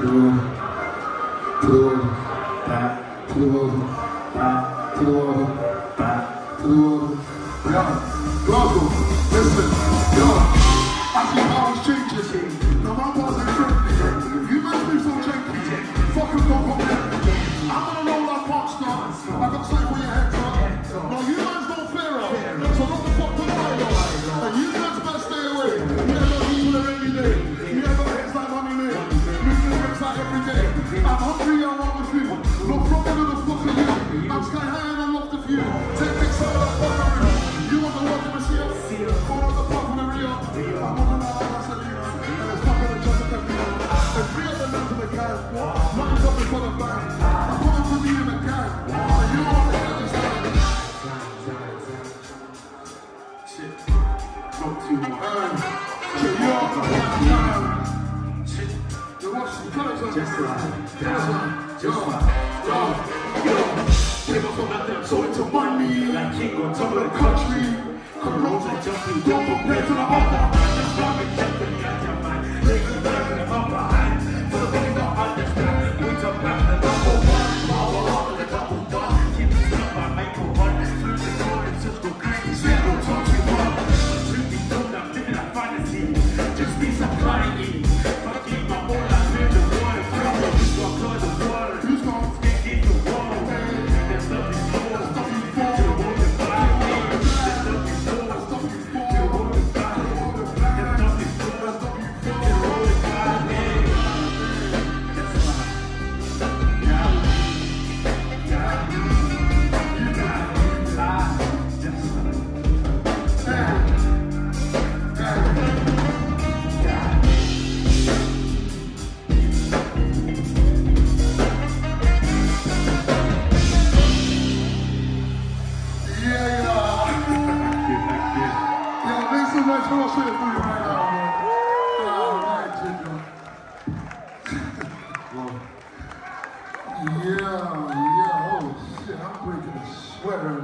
the wall, back, wall, back, wall, back, to the wall. I'm hungry, I want with you. No problem with the fuck are you. I'm sky high and I love the view. Take big of the fuck you want the world to see the the Rio. I'm on the line, I said, and it's fucking the Jessica Biel. It's real the love of the guy. Nothing's up for the band. I'm coming for me in the. And you know the. Talk to you. You are the one Just like that, Yo, just like yo, yo. Came up from nothing, so into money. like king on Top of the country. Corona jumping, Don't compare to the other. For you right now, oh, man. All right. Yeah, yeah, oh shit, I'm breaking a sweater